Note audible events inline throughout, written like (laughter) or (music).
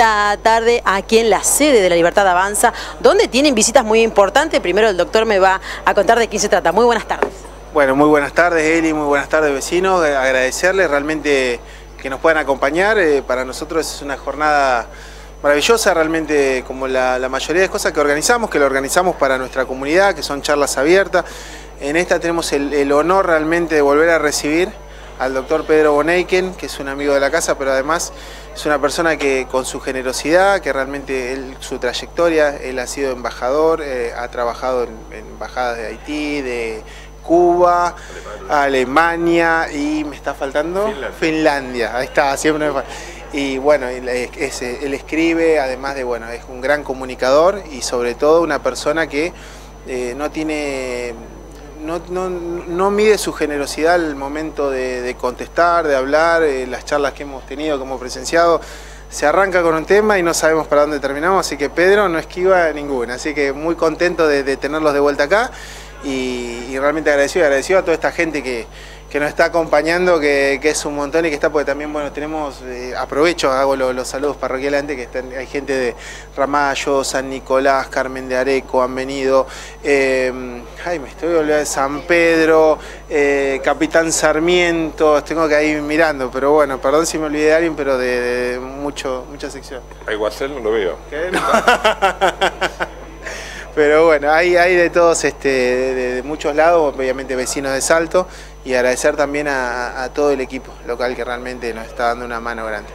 esta tarde aquí en la sede de la Libertad Avanza, donde tienen visitas muy importantes. Primero el doctor me va a contar de quién se trata. Muy buenas tardes. Bueno, muy buenas tardes Eli, muy buenas tardes vecinos. Eh, agradecerles realmente que nos puedan acompañar. Eh, para nosotros es una jornada maravillosa, realmente como la, mayoría de cosas que organizamos, que lo organizamos para nuestra comunidad, que son charlas abiertas. En esta tenemos el honor realmente de volver a recibir al doctor Pedro Boneiken, que es un amigo de la casa, pero además es una persona que con su generosidad, que realmente él, su trayectoria, él ha sido embajador, eh, ha trabajado en, embajadas de Haití, de Cuba, Alemania, y me está faltando Finlandia, ahí está, siempre me y bueno, él, escribe, además de, bueno, es un gran comunicador y sobre todo una persona que eh, no tiene no, mide su generosidad al momento de, contestar, de hablar, eh, las charlas que hemos tenido, como presenciado, se arranca con un tema y no sabemos para dónde terminamos, así que Pedro no esquiva ninguna, así que muy contento de, tenerlos de vuelta acá y, y realmente agradecido, agradecido a toda esta gente que, que nos está acompañando, que, es un montón y que está, porque también, bueno, tenemos, eh, aprovecho, hago los, saludos parroquialmente, que están, hay gente de Ramallo, San Nicolás, Carmen de Areco, han venido, eh, ay, me estoy olvidando de San Pedro, eh, Capitán Sarmiento, tengo que ir mirando, pero bueno, perdón si me olvidé de alguien, pero de, mucho, mucha sección. A Iguacel no lo veo. (laughs) pero bueno, hay, hay de todos, este, de muchos lados, obviamente vecinos de Salto, y agradecer también a, todo el equipo local que realmente nos está dando una mano grande.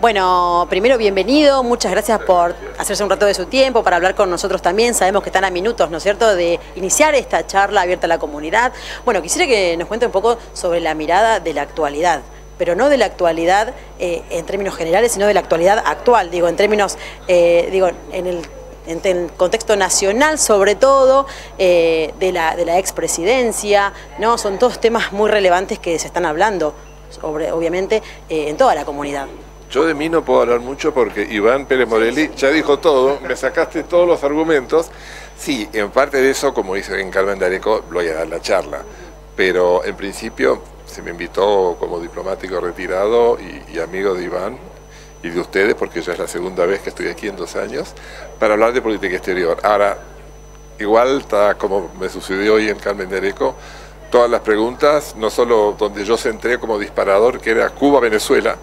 Bueno, primero bienvenido, muchas gracias por hacerse un rato de su tiempo para hablar con nosotros también. Sabemos que están a minutos, ¿no es cierto?, de iniciar esta charla abierta a la comunidad. Bueno, quisiera que nos cuente un poco sobre la mirada de la actualidad pero no de la actualidad eh, en términos generales, sino de la actualidad actual, digo, en términos, eh, digo, en el en el contexto nacional sobre todo, eh, de la, de la expresidencia, ¿no? son todos temas muy relevantes que se están hablando, sobre, obviamente, eh, en toda la comunidad. Yo de mí no puedo hablar mucho porque Iván Pérez Morelli ya dijo todo, me sacaste todos los argumentos. Sí, en parte de eso, como dice en Carmen de Areco, voy a dar la charla, pero en principio se me invitó como diplomático retirado y amigo de Iván, y de ustedes, porque ya es la segunda vez que estoy aquí en dos años, para hablar de política exterior. Ahora, igual está como me sucedió hoy en Carmen de Areco, todas las preguntas, no solo donde yo centré como disparador, que era Cuba-Venezuela,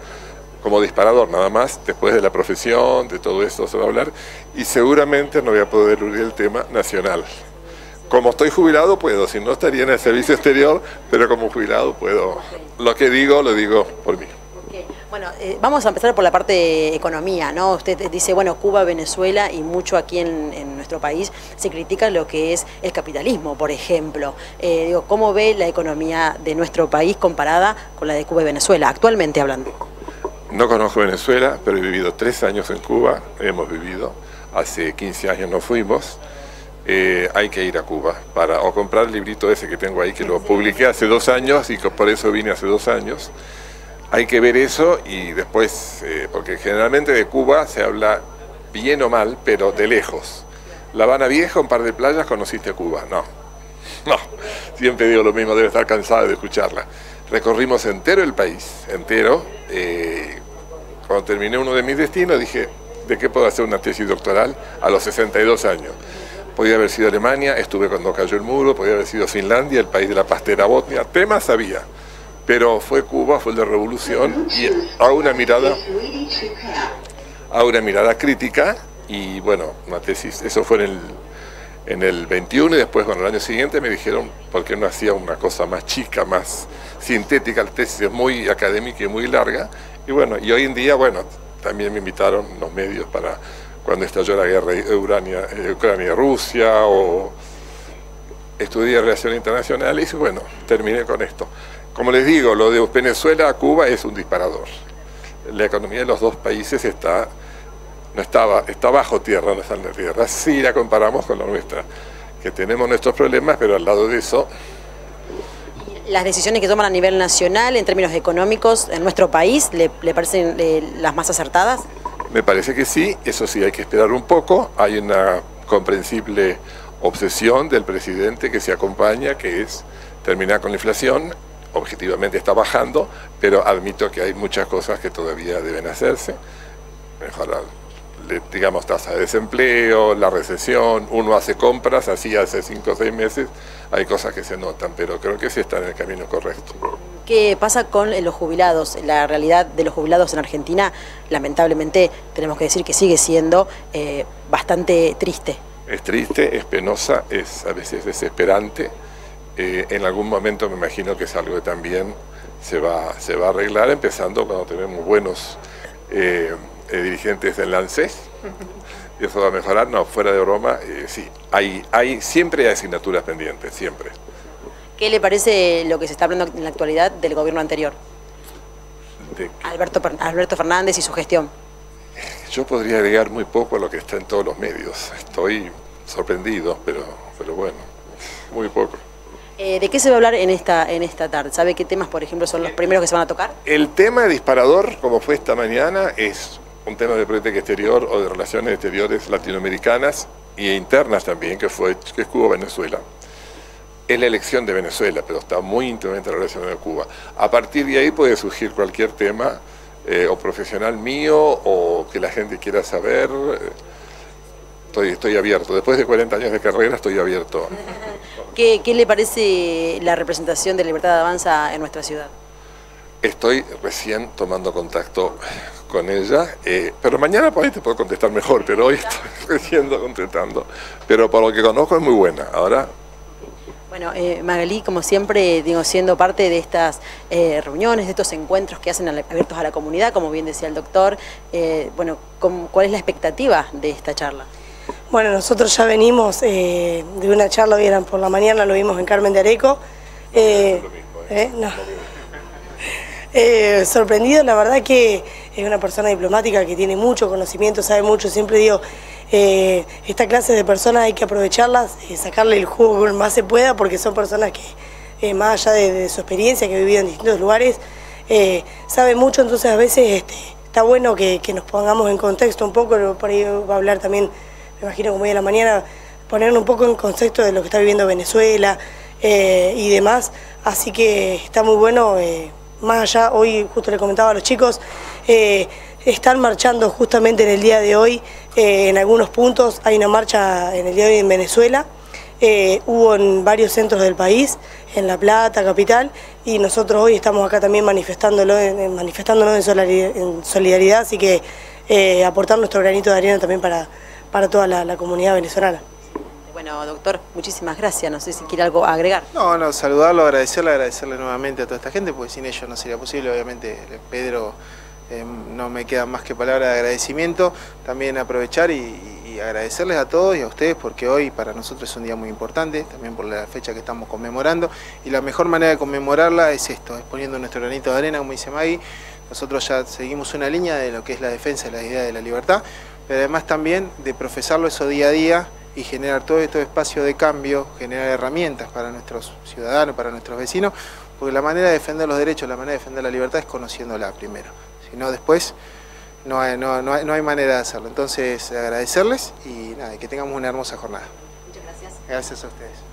como disparador nada más, después de la profesión, de todo esto se va a hablar, y seguramente no voy a poder unir el tema nacional. Como estoy jubilado puedo, si no estaría en el servicio exterior, pero como jubilado puedo. Lo que digo, lo digo por mí. Bueno, eh, vamos a empezar por la parte de economía, ¿no? Usted dice, bueno, Cuba, Venezuela y mucho aquí en, nuestro país se critica lo que es el capitalismo, por ejemplo. Eh, digo, ¿cómo ve la economía de nuestro país comparada con la de Cuba y Venezuela, actualmente hablando? No conozco Venezuela, pero he vivido tres años en Cuba, hemos vivido, hace 15 años no fuimos. Eh, hay que ir a Cuba para o comprar el librito ese que tengo ahí, que lo publiqué hace dos años y por eso vine hace dos años hay que ver eso y después, eh, porque generalmente de Cuba se habla bien o mal, pero de lejos. La Habana Vieja, un par de playas, conociste a Cuba. No, (laughs) no, siempre digo lo mismo, debe estar cansado de escucharla. Recorrimos entero el país, entero. Eh, cuando terminé uno de mis destinos dije, ¿de qué puedo hacer una tesis doctoral a los 62 años? Podía haber sido Alemania, estuve cuando cayó el muro, podía haber sido Finlandia, el país de la pastera botnia, temas había pero fue Cuba, fue la revolución y a una mirada a una mirada crítica y bueno, una tesis, eso fue en el, en el 21 y después bueno, el año siguiente me dijeron por qué no hacía una cosa más chica, más sintética, la tesis es muy académica y muy larga. Y bueno, y hoy en día bueno, también me invitaron los medios para cuando estalló la guerra Ucrania-Rusia o estudié relaciones internacionales y bueno, terminé con esto. Como les digo, lo de Venezuela a Cuba es un disparador. La economía de los dos países está, no estaba, está bajo tierra, no está en la tierra. Si la comparamos con la nuestra, que tenemos nuestros problemas, pero al lado de eso... ¿Las decisiones que toman a nivel nacional en términos económicos en nuestro país le, parecen eh, las más acertadas? Me parece que sí, eso sí, hay que esperar un poco. Hay una comprensible obsesión del presidente que se acompaña, que es terminar con la inflación objetivamente está bajando, pero admito que hay muchas cosas que todavía deben hacerse. mejorar. digamos, tasa de desempleo, la recesión, uno hace compras, así hace cinco o seis meses, hay cosas que se notan, pero creo que sí está en el camino correcto. ¿Qué pasa con los jubilados? La realidad de los jubilados en Argentina, lamentablemente, tenemos que decir que sigue siendo eh, bastante triste. Es triste, es penosa, es a veces desesperante. Eh, en algún momento me imagino que es algo que también se va, se va a arreglar, empezando cuando tenemos buenos eh, dirigentes del ANSES. Y (laughs) eso va a mejorar, no, fuera de broma, sí, hay, hay, siempre hay asignaturas pendientes, siempre. ¿Qué le parece lo que se está hablando en la actualidad del gobierno anterior? Alberto, Alberto Fernández y su gestión. Yo podría agregar muy poco a lo que está en todos los medios. Estoy sorprendido, pero, pero bueno, muy poco. Eh, ¿De qué se va a hablar en esta, en esta tarde? ¿Sabe qué temas, por ejemplo, son los primeros que se van a tocar? El tema de disparador, como fue esta mañana, es un tema de política exterior o de relaciones exteriores latinoamericanas e internas también, que, fue, que es Cuba-Venezuela es la elección de Venezuela, pero está muy íntimamente relacionado con Cuba. A partir de ahí puede surgir cualquier tema, eh, o profesional mío, o que la gente quiera saber. Estoy, estoy abierto. Después de 40 años de carrera estoy abierto. (laughs) ¿Qué, le parece la representación de Libertad de Avanza en nuestra ciudad? Estoy recién tomando contacto con ella, eh, pero mañana por ahí te puedo contestar mejor, pero hoy estoy (laughs) recién contestando. Pero por lo que conozco es muy buena. Ahora bueno, eh, Magalí, como siempre, digo, siendo parte de estas eh, reuniones, de estos encuentros que hacen abiertos a la comunidad, como bien decía el doctor, eh, bueno, ¿cuál es la expectativa de esta charla? Bueno, nosotros ya venimos de una charla, vieran por la mañana, lo vimos en Carmen de Areco. (laughs) sorprendido, la verdad que es una persona diplomática que tiene mucho conocimiento, sabe mucho, siempre digo, eh, esta clase de personas hay que aprovecharlas, sacarle el jugo que más se pueda, porque son personas que, eh, más allá de, su experiencia, que vivido en distintos lugares, eh, saben mucho, entonces a veces este, está bueno que, nos pongamos en contexto un poco, por ahí va a hablar también, me imagino como hoy a la mañana, poner un poco en contexto de lo que está viviendo Venezuela y demás, así que está muy bueno, más allá, hoy justo le comentaba a los chicos, están marchando justamente en el día de hoy eh, en algunos puntos. Hay una marcha en el día de hoy en Venezuela. Eh, hubo en varios centros del país, en La Plata, capital, y nosotros hoy estamos acá también manifestándolo, manifestándonos en solidaridad, así que eh, aportar nuestro granito de arena también para, para toda la, comunidad venezolana. Bueno, doctor, muchísimas gracias. No sé si quiere algo agregar. No, no, saludarlo, agradecerle, agradecerle nuevamente a toda esta gente, porque sin ellos no sería posible. Obviamente, Pedro eh, no me quedan más que palabras de agradecimiento. También aprovechar y, agradecerles a todos y a ustedes porque hoy para nosotros es un día muy importante, también por la fecha que estamos conmemorando. Y la mejor manera de conmemorarla es esto, es poniendo nuestro granito de arena, como dice Maggie. Nosotros ya seguimos una línea de lo que es la defensa de la idea de la libertad, pero además también de profesarlo eso día a día y generar todo este espacio de cambio, generar herramientas para nuestros ciudadanos, para nuestros vecinos, porque la manera de defender los derechos, la manera de defender la libertad es conociéndola primero si no después no hay, no, no, hay, manera de hacerlo. Entonces agradecerles y nada, que tengamos una hermosa jornada. Muchas gracias. Gracias a ustedes.